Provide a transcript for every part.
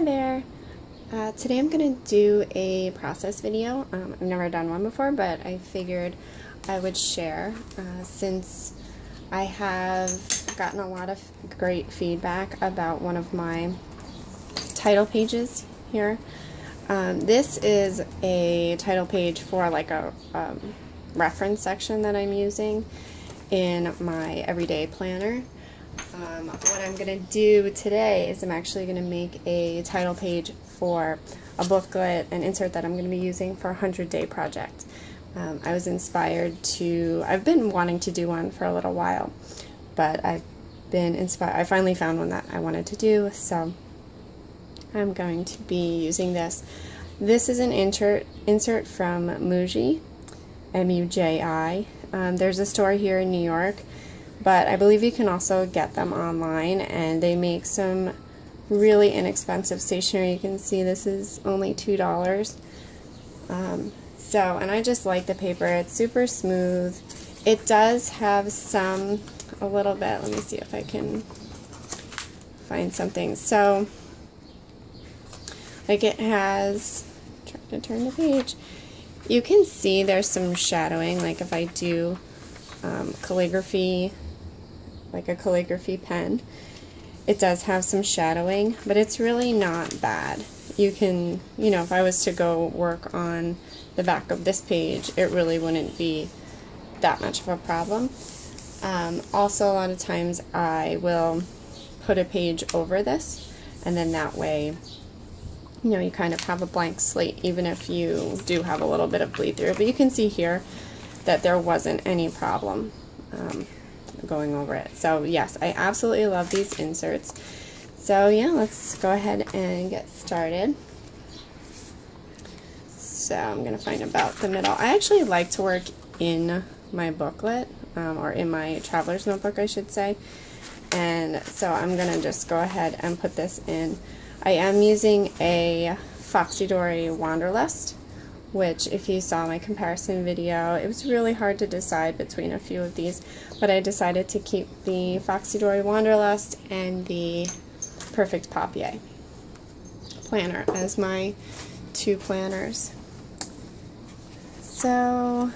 Hi there. Uh, today I'm going to do a process video. Um, I've never done one before, but I figured I would share uh, since I have gotten a lot of great feedback about one of my title pages here. Um, this is a title page for like a um, reference section that I'm using in my everyday planner. Um, what I'm going to do today is I'm actually going to make a title page for a booklet and insert that I'm going to be using for a 100 day project. Um, I was inspired to, I've been wanting to do one for a little while, but I've been inspired, I finally found one that I wanted to do, so I'm going to be using this. This is an insert, insert from Muji, M-U-J-I. Um, there's a store here in New York but I believe you can also get them online and they make some really inexpensive stationery. You can see this is only $2. Um, so, and I just like the paper. It's super smooth. It does have some, a little bit, let me see if I can find something. So, like it has, trying to turn the page, you can see there's some shadowing, like if I do um, calligraphy like a calligraphy pen. It does have some shadowing, but it's really not bad. You can, you know, if I was to go work on the back of this page, it really wouldn't be that much of a problem. Um, also, a lot of times I will put a page over this, and then that way, you know, you kind of have a blank slate, even if you do have a little bit of bleed through. But you can see here that there wasn't any problem. Um, going over it. So yes, I absolutely love these inserts. So yeah, let's go ahead and get started. So I'm going to find about the middle. I actually like to work in my booklet, um, or in my traveler's notebook, I should say. And so I'm going to just go ahead and put this in. I am using a Foxy Dory Wanderlust which if you saw my comparison video, it was really hard to decide between a few of these, but I decided to keep the Foxy Dory Wanderlust and the Perfect Papier planner as my two planners. So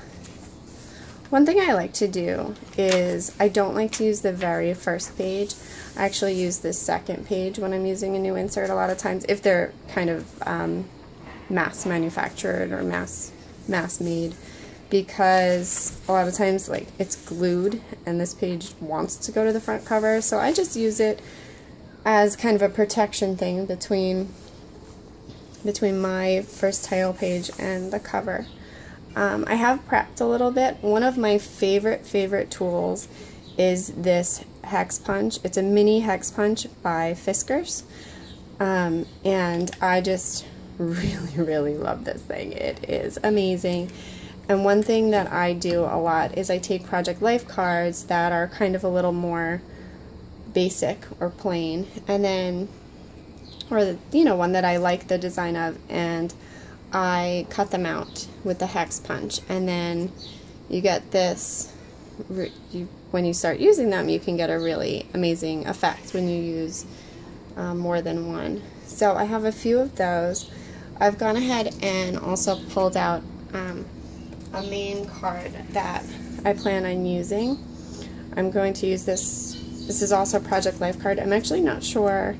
one thing I like to do is I don't like to use the very first page. I actually use the second page when I'm using a new insert a lot of times if they're kind of um, mass manufactured or mass mass made because a lot of times like it's glued and this page wants to go to the front cover so I just use it as kind of a protection thing between between my first title page and the cover. Um, I have prepped a little bit. One of my favorite favorite tools is this hex punch. It's a mini hex punch by Fiskars um, and I just really, really love this thing. It is amazing. And one thing that I do a lot is I take Project Life cards that are kind of a little more basic or plain, and then, or, you know, one that I like the design of, and I cut them out with the hex punch. And then you get this, you, when you start using them, you can get a really amazing effect when you use um, more than one. So I have a few of those. I've gone ahead and also pulled out um, a main card that I plan on using. I'm going to use this, this is also a Project Life card. I'm actually not sure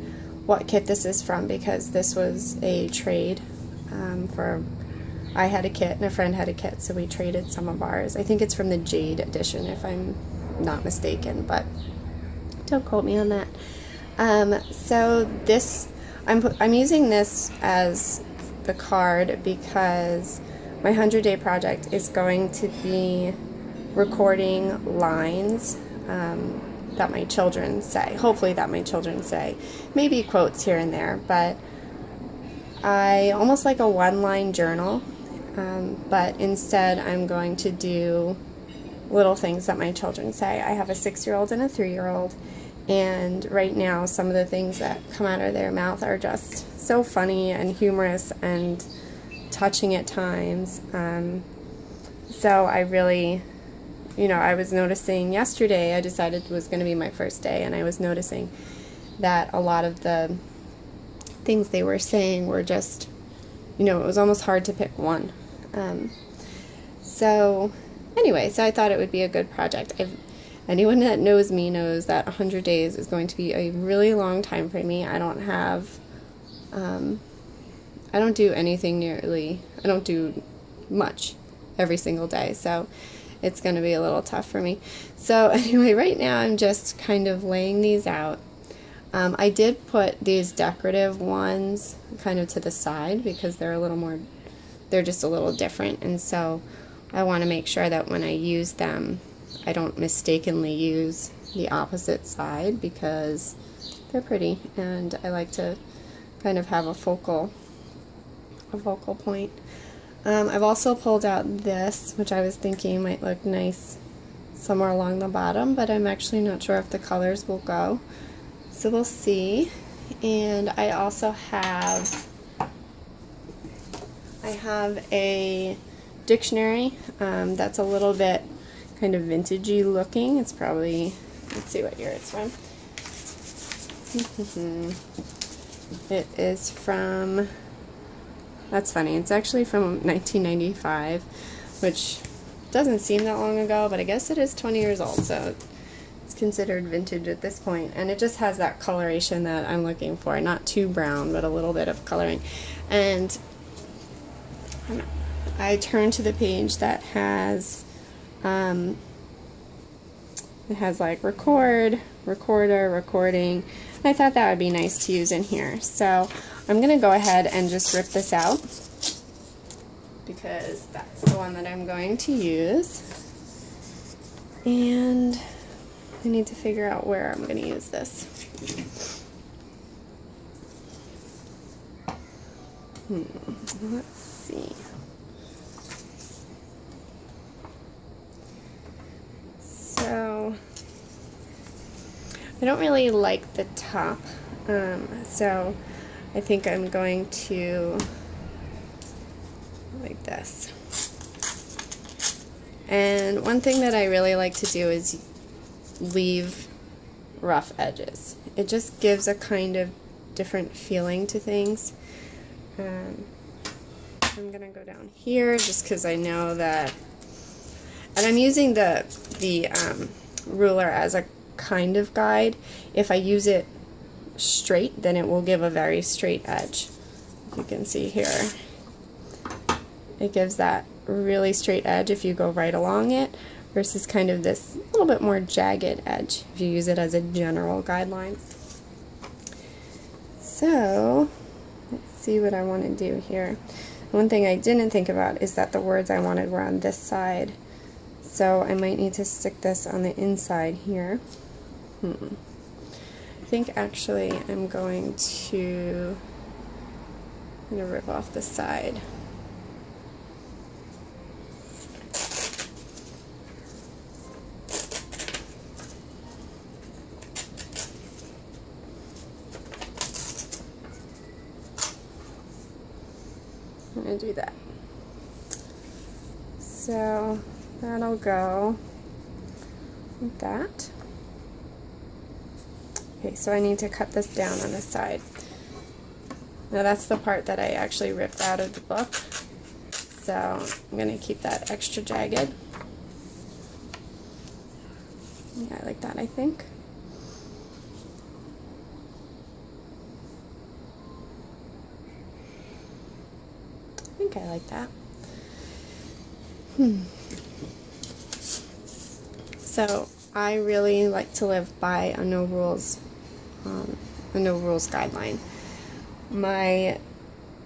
what kit this is from because this was a trade um, for, I had a kit and a friend had a kit so we traded some of ours. I think it's from the Jade edition if I'm not mistaken, but don't quote me on that. Um, so this, I'm, I'm using this as the card because my 100 day project is going to be recording lines um, that my children say. Hopefully, that my children say. Maybe quotes here and there, but I almost like a one line journal, um, but instead, I'm going to do little things that my children say. I have a six year old and a three year old, and right now, some of the things that come out of their mouth are just so funny and humorous and touching at times. Um, so I really, you know, I was noticing yesterday, I decided it was going to be my first day, and I was noticing that a lot of the things they were saying were just, you know, it was almost hard to pick one. Um, so, anyway, so I thought it would be a good project. I've, anyone that knows me knows that 100 days is going to be a really long time for me. I don't have, um, I don't do anything nearly, I don't do much every single day. So, it's going to be a little tough for me. So anyway, right now I'm just kind of laying these out. Um, I did put these decorative ones kind of to the side because they're a little more, they're just a little different. And so I want to make sure that when I use them, I don't mistakenly use the opposite side because they're pretty and I like to kind of have a focal, a focal point. Um, I've also pulled out this, which I was thinking might look nice somewhere along the bottom, but I'm actually not sure if the colors will go. So we'll see. And I also have, I have a dictionary um, that's a little bit kind of vintagey looking. It's probably, let's see what year it's from. it is from that's funny. It's actually from 1995, which doesn't seem that long ago, but I guess it is 20 years old, so it's considered vintage at this point. And it just has that coloration that I'm looking for. Not too brown, but a little bit of coloring. And I turn to the page that has, um, it has like record, recorder, recording. I thought that would be nice to use in here. So I'm going to go ahead and just rip this out because that's the one that I'm going to use. And I need to figure out where I'm going to use this. Hmm, let's see. So, I don't really like the top, um, so I think I'm going to like this. And one thing that I really like to do is leave rough edges. It just gives a kind of different feeling to things. Um, I'm going to go down here just because I know that, and I'm using the, the um, ruler as a kind of guide. If I use it straight, then it will give a very straight edge. You can see here. It gives that really straight edge if you go right along it versus kind of this little bit more jagged edge if you use it as a general guideline. So, let's see what I want to do here. One thing I didn't think about is that the words I wanted were on this side. So I might need to stick this on the inside here. Hmm. I think actually I'm going to, I'm to rip off the side. I'm going to do that. So that'll go like that. Okay, so I need to cut this down on the side. Now that's the part that I actually ripped out of the book. So I'm going to keep that extra jagged. Yeah, I like that, I think. I think I like that. Hmm. So I really like to live by a no rules um, no rules guideline. My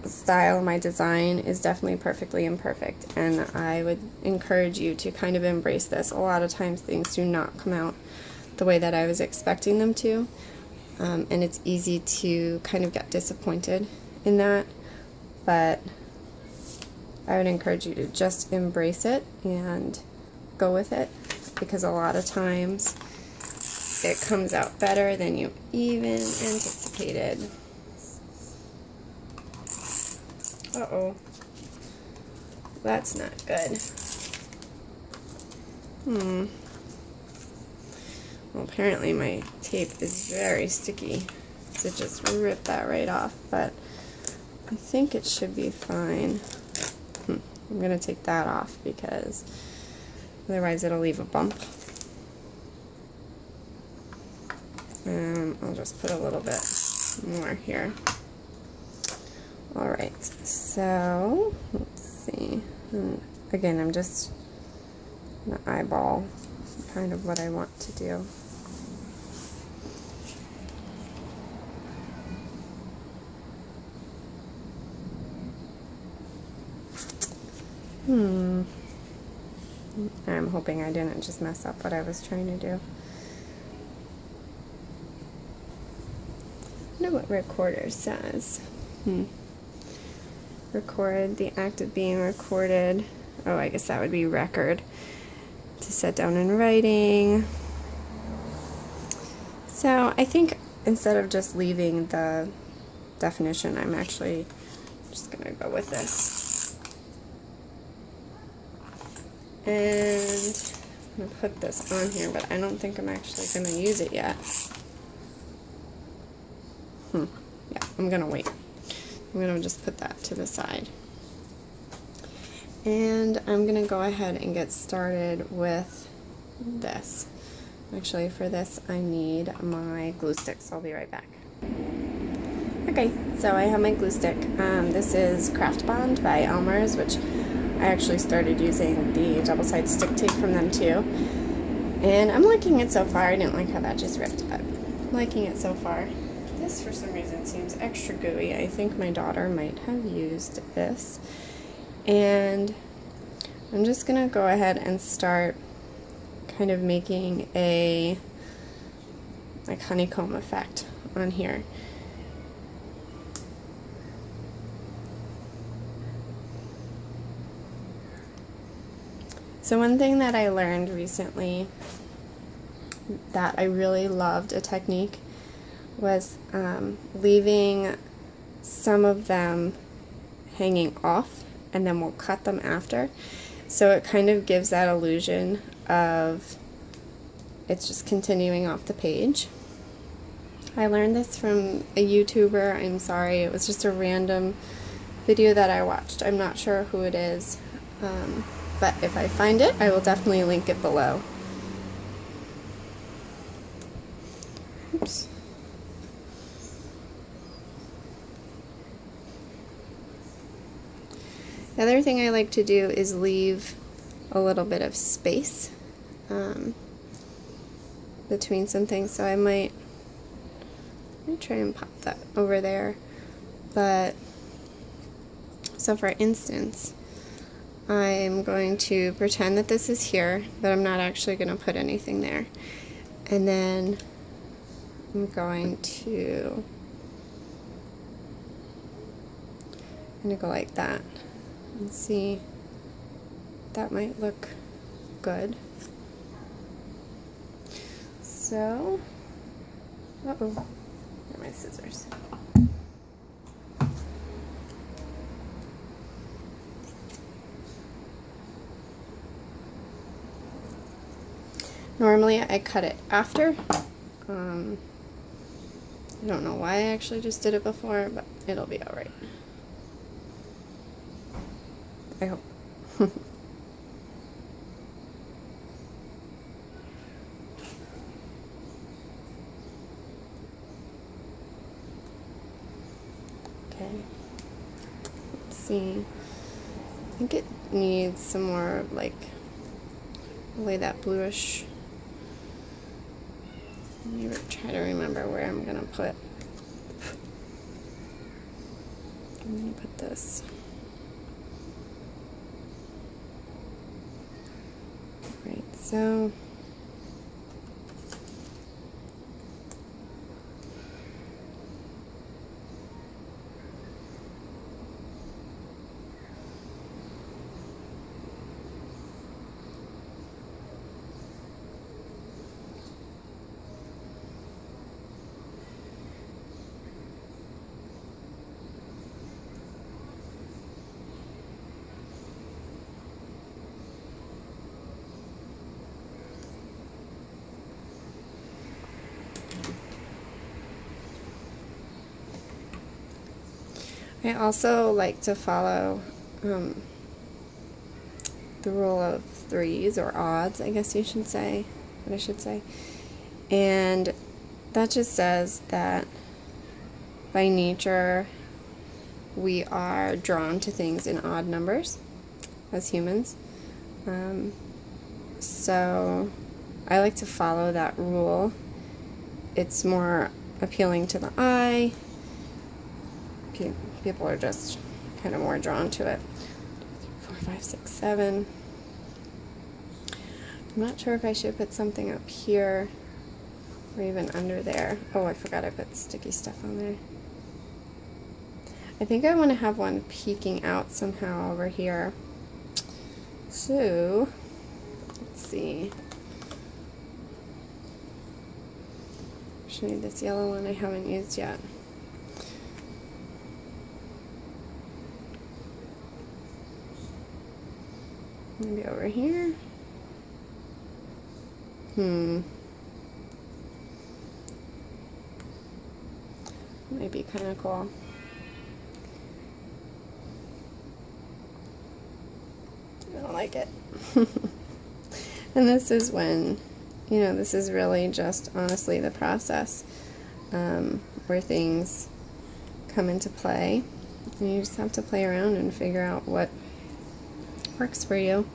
style, my design is definitely perfectly imperfect, and I would encourage you to kind of embrace this. A lot of times things do not come out the way that I was expecting them to, um, and it's easy to kind of get disappointed in that, but I would encourage you to just embrace it and go with it because a lot of times it comes out better than you even anticipated. Uh-oh. That's not good. Hmm. Well, apparently my tape is very sticky. to just rip that right off, but I think it should be fine. Hmm. I'm going to take that off because otherwise it'll leave a bump. And I'll just put a little bit more here. Alright, so let's see. And again, I'm just going to eyeball kind of what I want to do. Hmm. I'm hoping I didn't just mess up what I was trying to do. Know what recorder says. Hmm. Record, the act of being recorded. Oh, I guess that would be record. To set down in writing. So I think instead of just leaving the definition, I'm actually just going to go with this. And I'm going to put this on here, but I don't think I'm actually going to use it yet. Hmm. Yeah, I'm going to wait. I'm going to just put that to the side. And I'm going to go ahead and get started with this. Actually, for this, I need my glue stick, so I'll be right back. Okay, so I have my glue stick. Um, this is Craft Bond by Elmer's, which I actually started using the double-sided stick tape from them too. And I'm liking it so far. I didn't like how that just ripped, but I'm liking it so far. This, for some reason, seems extra gooey. I think my daughter might have used this. And I'm just to go ahead and start kind of making a like honeycomb effect on here. So one thing that I learned recently that I really loved a technique was um, leaving some of them hanging off and then we'll cut them after. So it kind of gives that illusion of it's just continuing off the page. I learned this from a YouTuber. I'm sorry, it was just a random video that I watched. I'm not sure who it is. Um, but if I find it, I will definitely link it below. Oops. The other thing I like to do is leave a little bit of space um, between some things, so I might, try and pop that over there. But, so for instance, I'm going to pretend that this is here, but I'm not actually going to put anything there. And then I'm going to, I'm going to go like that and see that might look good. So, uh-oh, where are my scissors? Normally I cut it after. Um, I don't know why I actually just did it before, but it'll be alright. I hope. okay. Let's see. I think it needs some more, like, lay that bluish Let me try to remember where I'm gonna put. Let me put this. Right, so I also like to follow um, the rule of threes or odds, I guess you should say, what I should say. And that just says that by nature we are drawn to things in odd numbers as humans. Um, so I like to follow that rule. It's more appealing to the eye. People are just kind of more drawn to it. Four, five, six, seven. I'm not sure if I should put something up here or even under there. Oh, I forgot I put sticky stuff on there. I think I want to have one peeking out somehow over here. So, let's see. You this yellow one I haven't used yet. Maybe over here. Hmm. Might be kind of cool. I don't like it. and this is when, you know, this is really just honestly the process um, where things come into play. And you just have to play around and figure out what works for you.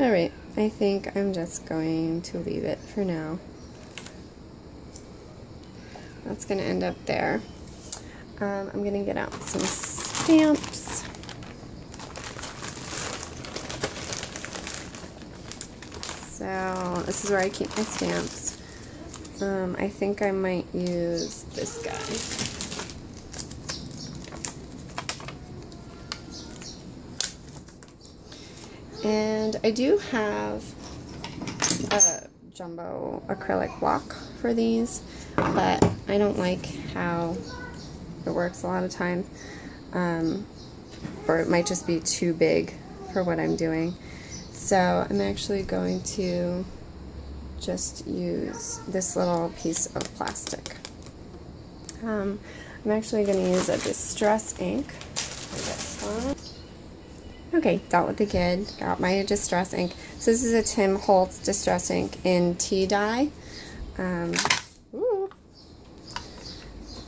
Alright, I think I'm just going to leave it for now. That's going to end up there. Um, I'm going to get out some stamps. So this is where I keep my stamps. Um, I think I might use this guy. And I do have a jumbo acrylic block for these, but I don't like how it works a lot of times. Um, or it might just be too big for what I'm doing. So I'm actually going to just use this little piece of plastic. Um, I'm actually going to use a Distress ink for this one. Okay, Dot with the Kid, got my Distress ink. So this is a Tim Holtz Distress ink in tea dye. Um,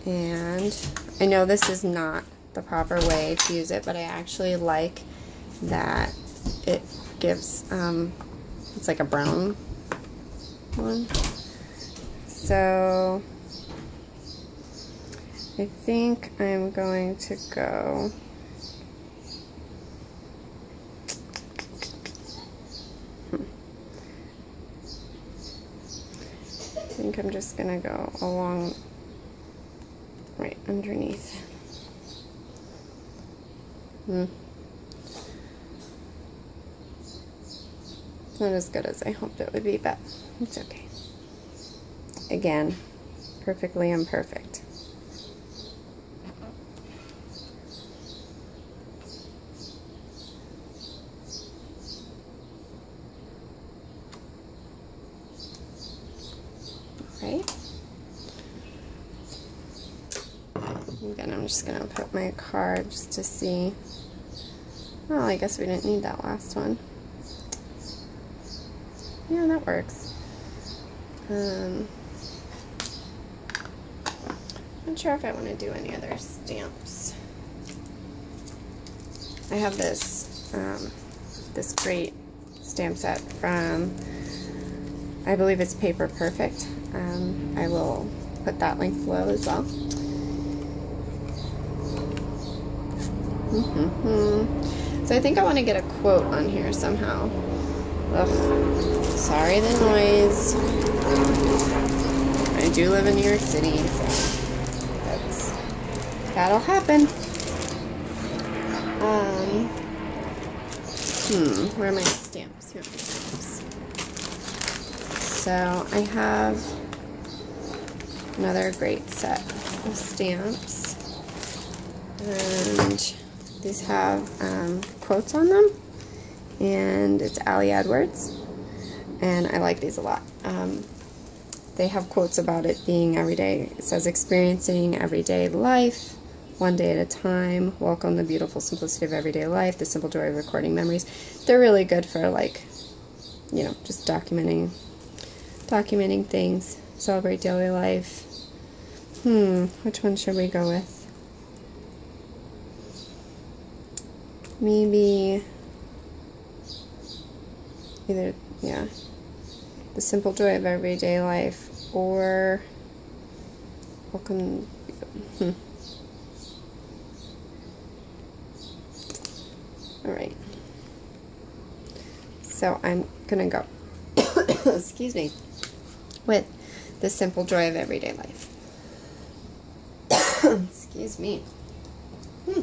and I know this is not the proper way to use it, but I actually like that it gives, um, it's like a brown one. So I think I'm going to go think I'm just gonna go along right underneath. Hmm. It's not as good as I hoped it would be, but it's okay. Again, perfectly imperfect. I'm just going to put my card just to see. Well, I guess we didn't need that last one. Yeah, that works. Um, I'm not sure if I want to do any other stamps. I have this um, this great stamp set from I believe it's Papierprojekt. Um, I will put that link below as well. Mm-hmm. So I think I want to get a quote on here somehow. Ugh. Sorry the noise. I do live in New York City, so that's that'll happen. Um. Hmm. Where are my stamps? Here are my stamps. So I have another great set of stamps. And these have um, quotes on them, and it's Ali Edwards, and I like these a lot. Um, they have quotes about it being everyday. It says experiencing everyday life, one day at a time, welcome the beautiful simplicity of everyday life, the simple joy of recording memories. They're really good for like, you know, just documenting, documenting things, celebrate daily life. Hmm, which one should we go with? Maybe either, yeah, the simple joy of everyday life or welcome. Hmm. All right. So I'm gonna go, excuse me, with the simple joy of everyday life. excuse me. Hmm.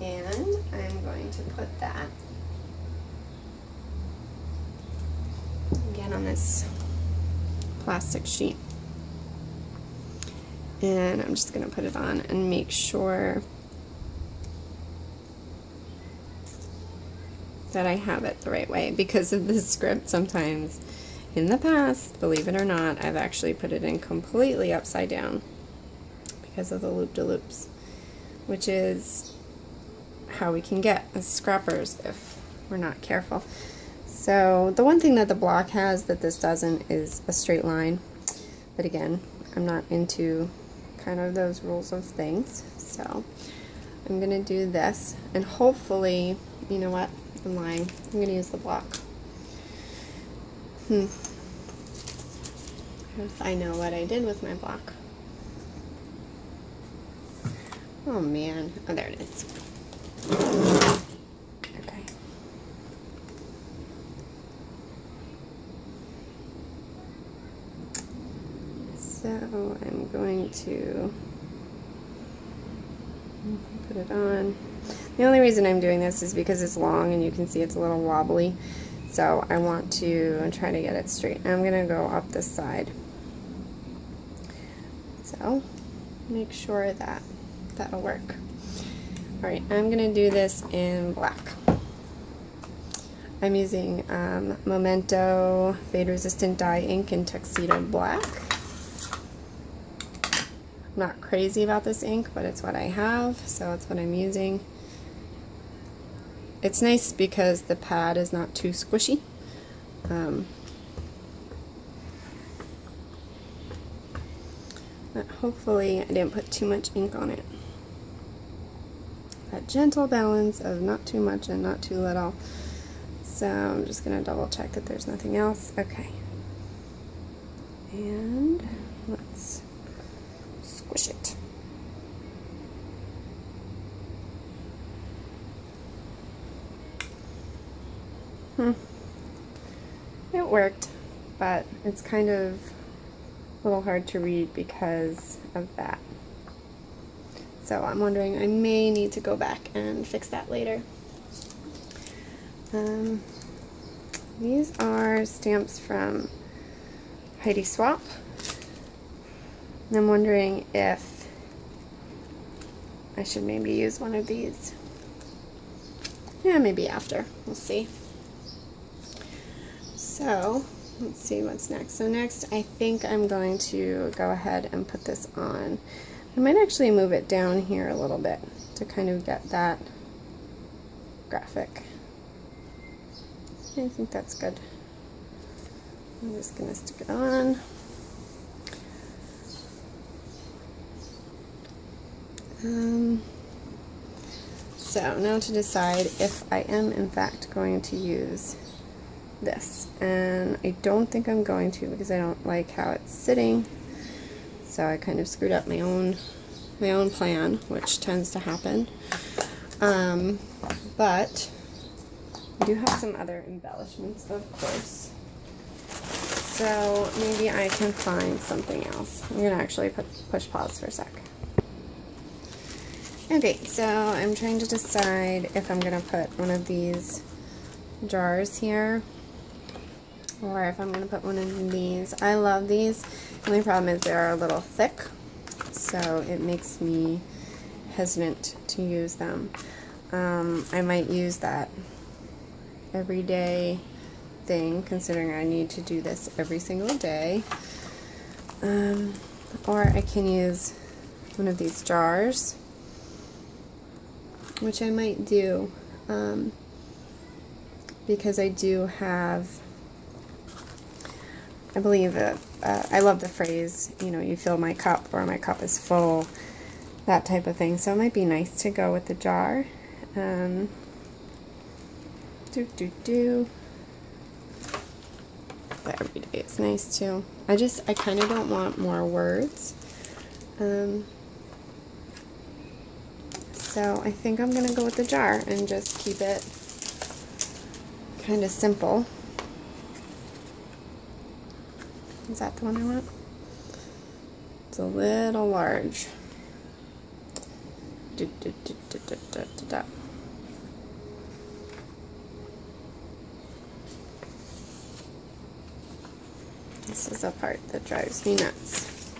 And I'm going to put that again on this plastic sheet. And I'm just going to put it on and make sure that I have it the right way because of the script sometimes in the past, believe it or not, I've actually put it in completely upside down because of the loop-de-loops, which is how we can get as scrappers if we're not careful. So the one thing that the block has that this doesn't is a straight line. But again, I'm not into kind of those rules of things. So I'm going to do this. And hopefully, you know what? I'm lying. I'm going to use the block. Hmm. If I know what I did with my block. Oh man. Oh, there it is. Okay. So I'm going to put it on. The only reason I'm doing this is because it's long and you can see it's a little wobbly. So I want to try to get it straight. I'm going to go up this side. So make sure that that'll work. Alright, I'm going to do this in black. I'm using um, Memento Fade Resistant Dye Ink in Tuxedo Black. I'm not crazy about this ink, but it's what I have, so it's what I'm using. It's nice because the pad is not too squishy. Um, hopefully I didn't put too much ink on it that gentle balance of not too much and not too little. So I'm just going to double check that there's nothing else. Okay. And let's squish it. Hmm. It worked, but it's kind of a little hard to read because of that. So I'm wondering, I may need to go back and fix that later. Um, these are stamps from Heidi Swapp. And I'm wondering if I should maybe use one of these. Yeah, maybe after. We'll see. So, let's see what's next. So next, I think I'm going to go ahead and put this on I might actually move it down here a little bit to kind of get that graphic. I think that's good. I'm just going to stick it on. Um, so now to decide if I am in fact going to use this. And I don't think I'm going to because I don't like how it's sitting. So I kind of screwed up my own my own plan, which tends to happen. Um, but I do have some other embellishments, of course. So maybe I can find something else. I'm to actually put, push pause for a sec. Okay, so I'm trying to decide if I'm going to put one of these jars here or if I'm going to put one of these. I love these. The only problem is they're a little thick, so it makes me hesitant to use them. Um, I might use that everyday thing considering I need to do this every single day. Um, or I can use one of these jars, which I might do um, because I do have, I believe, uh, uh, I love the phrase, you know, you fill my cup or my cup is full, that type of thing. So it might be nice to go with the jar. Um, do, do, do. But every day it's nice too. I just, I kind of don't want more words. Um, so I think I'm going to go with the jar and just keep it kind of simple. Is that the one I want? It's a little large. Do, do, do. This is a part that drives me nuts.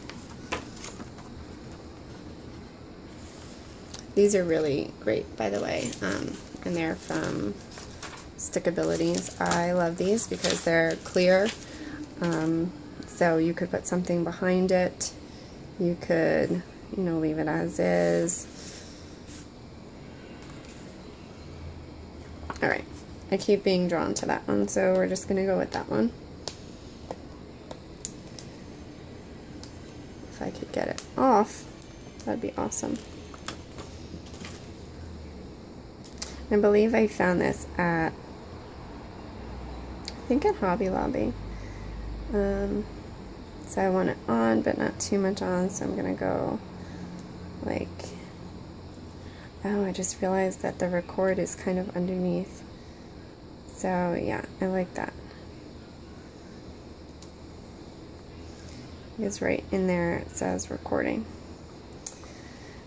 These are really great, by the way, um, and they're from Stickabilities. I love these because they're clear, um, so you could put something behind it. You could, you know, leave it as is. Alright, I keep being drawn to that one, so we're just going to go with that one. If I could get it off, that'd be awesome. I believe I found this at, I think at Hobby Lobby. Um, so I want it on, but not too much on, so I'm going to go like, oh, I just realized that the record is kind of underneath. So yeah, I like that. Because right in there it says recording,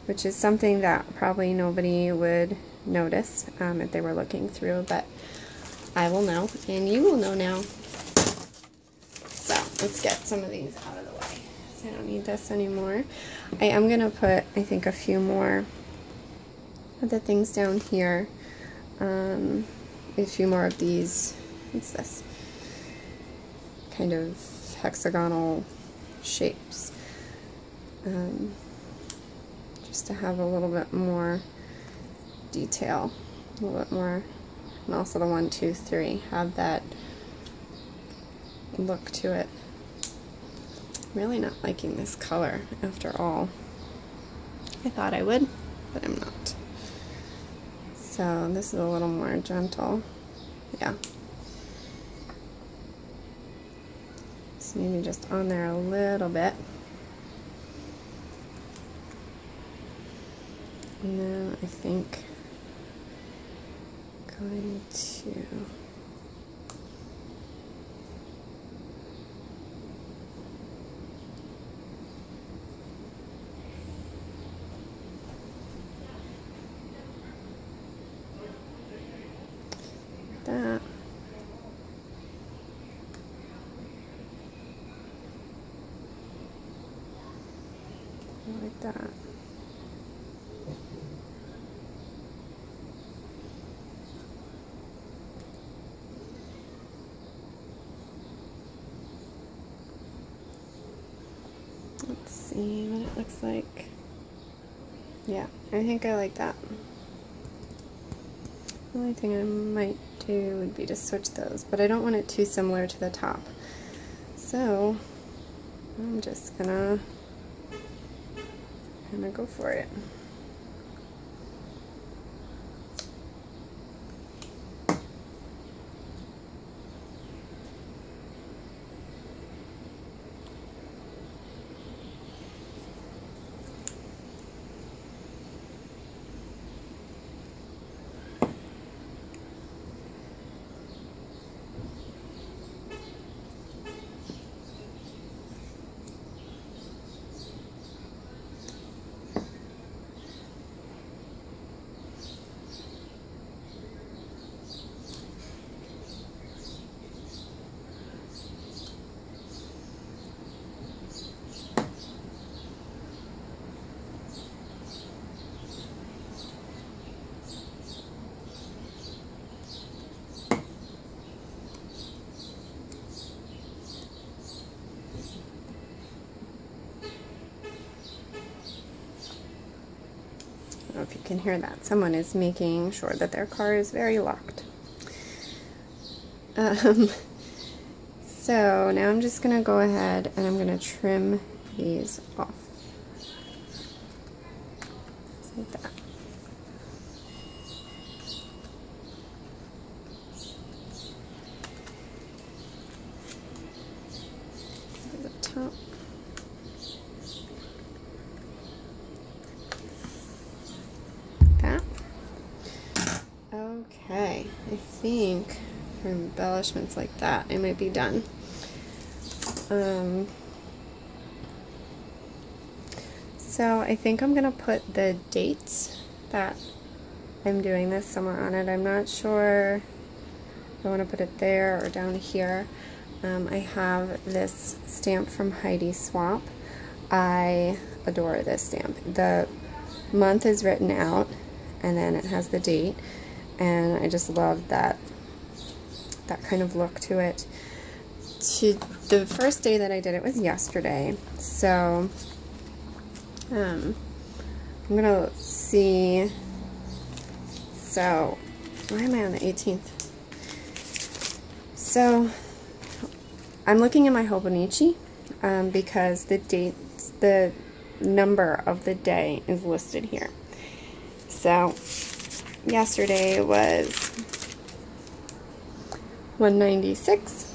which is something that probably nobody would notice um, if they were looking through, but I will know, and you will know now. Let's get some of these out of the way. I don't need this anymore. I am going to put, I think, a few more of the things down here. Um, a few more of these, what's this? Kind of hexagonal shapes. Um, just to have a little bit more detail, a little bit more, and also the one, two, three, have that look to it. Really not liking this color after all. I thought I would, but I'm not. So this is a little more gentle. Yeah. So maybe just on there a little bit. And then I think going to that. Like that. see what it looks like. Yeah, I think I like that. The only thing I might do would be to switch those, but I don't want it too similar to the top. So, I'm just gonna, gonna go for it. Know if you can hear that. Someone is making sure that their car is very locked. Um, so now I'm just going to go ahead and I'm going to trim these off. Like that. The top. That. Okay, I think for embellishments like that, I might be done. Um, so I think I'm going to put the dates that I'm doing this somewhere on it. I'm not sure if I want to put it there or down here. Um, I have this stamp from Heidi Swapp. I adore this stamp. The month is written out and then it has the date and I just love that that kind of look to it. To the first day that I did it was yesterday, so um, I'm gonna see. So why am I on the 18th? So I'm looking at my Hobonichi um, because the date, the number of the day is listed here. So yesterday was 196.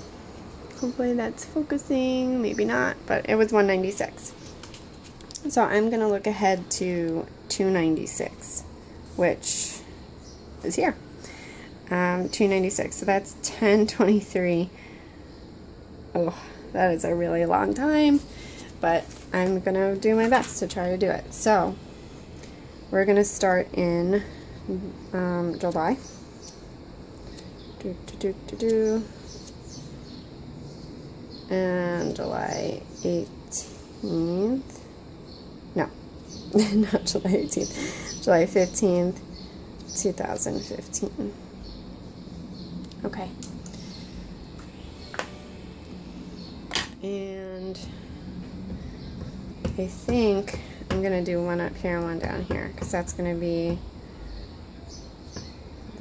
Hopefully that's focusing, maybe not, but it was 196. So I'm going to look ahead to 296, which is here. Um, 296, so that's 1023. Oh, that is a really long time, but I'm going to do my best to try to do it. So we're going to start in um, July. Do, do, do, do, And July 18th. No, not July 18th. July 15th, 2015. Okay. And I think I'm going to do one up here and one down here because that's going to be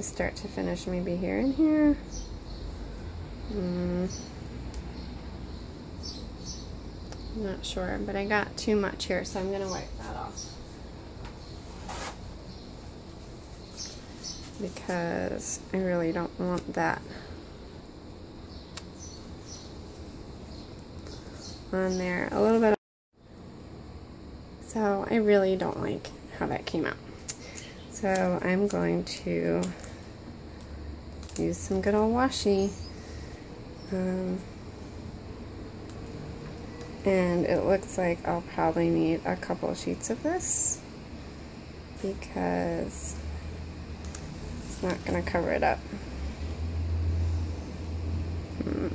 start to finish maybe here and here. Mm. I'm not sure, but I got too much here, so I'm going to wipe that off. Because I really don't want that on there. A little bit. So I really don't like how that came out. So I'm going to use some good old washi. Um, and it looks like I'll probably need a couple sheets of this because it's not going to cover it up. Hmm.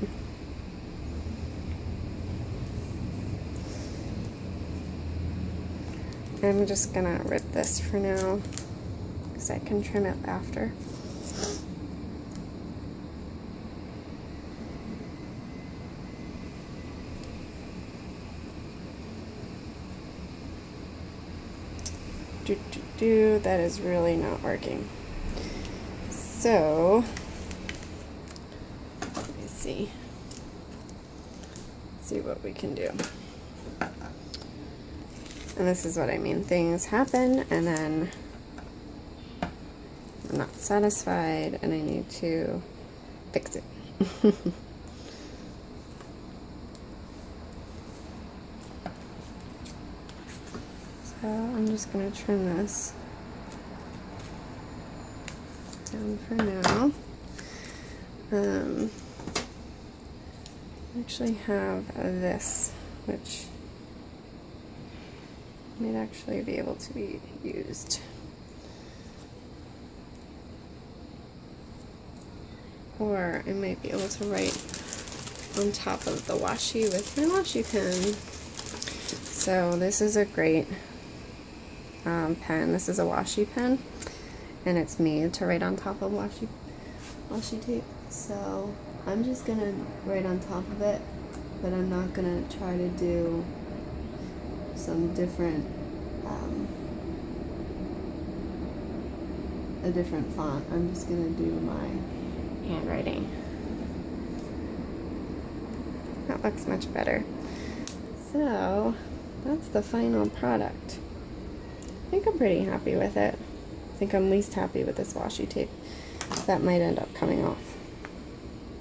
I'm just gonna rip this for now because I can trim it after. Do, do, do. That is really not working. So, let me see. See what we can do. And this is what I mean. Things happen and then I'm not satisfied and I need to fix it. so I'm just going to trim this down for now. Um, I actually have this, which might actually be able to be used. Or I might be able to write on top of the washi with my washi pen. So this is a great um, pen. This is a washi pen and it's made to write on top of washi, washi tape. So I'm just going to write on top of it, but I'm not going to try to do some different um, a different font. I'm just going to do my handwriting. That looks much better. So, that's the final product. I think I'm pretty happy with it. I think I'm least happy with this washi tape. That might end up coming off.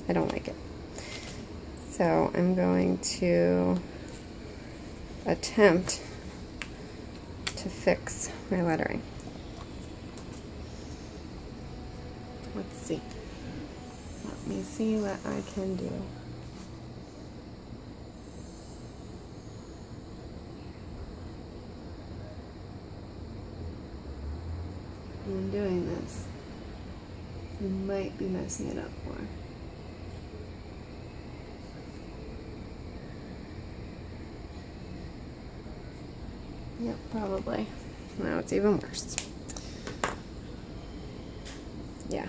I don't like it. So I'm going to attempt to fix my lettering. Let's see. Let me see what I can do. I'm doing this. I might be messing it up more. Yep, probably. Now it's even worse. Yeah,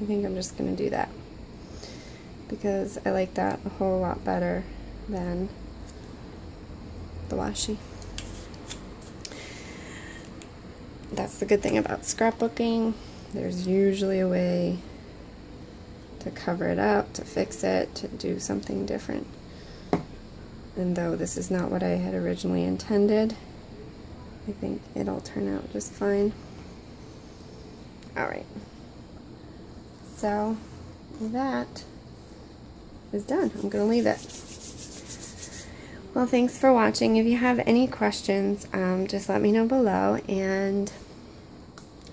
I think I'm just going to do that. Because I like that a whole lot better than the washi. That's the good thing about scrapbooking. There's usually a way to cover it up, to fix it, to do something different. And though this is not what I had originally intended, I think it'll turn out just fine. Alright. So, that is done. I'm going to leave it. Well, thanks for watching. If you have any questions, um, just let me know below. And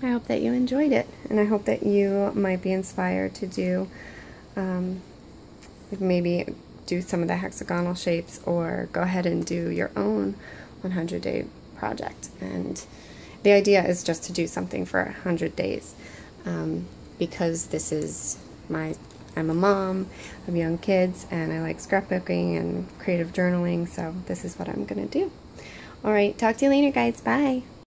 I hope that you enjoyed it. And I hope that you might be inspired to do, um, maybe do some of the hexagonal shapes or go ahead and do your own 100 day project. And the idea is just to do something for 100 days um, because this is my, I'm a mom of young kids and I like scrapbooking and creative journaling, so this is what I'm going to do. All right, talk to you later, guys. Bye.